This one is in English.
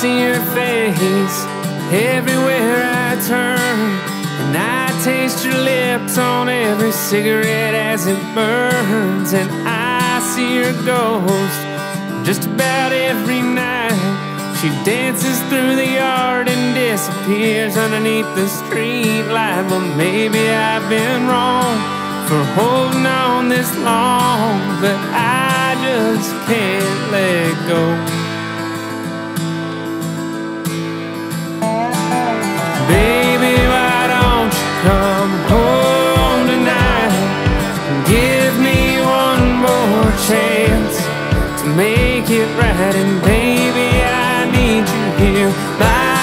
see your face everywhere I turn. And I taste your lips on every cigarette as it burns. And I see your ghost just about every night. She dances through the yard and disappears underneath the street light. Well, maybe I've been wrong for holding on this long, but I just can't let go. It right? And baby, I need you here by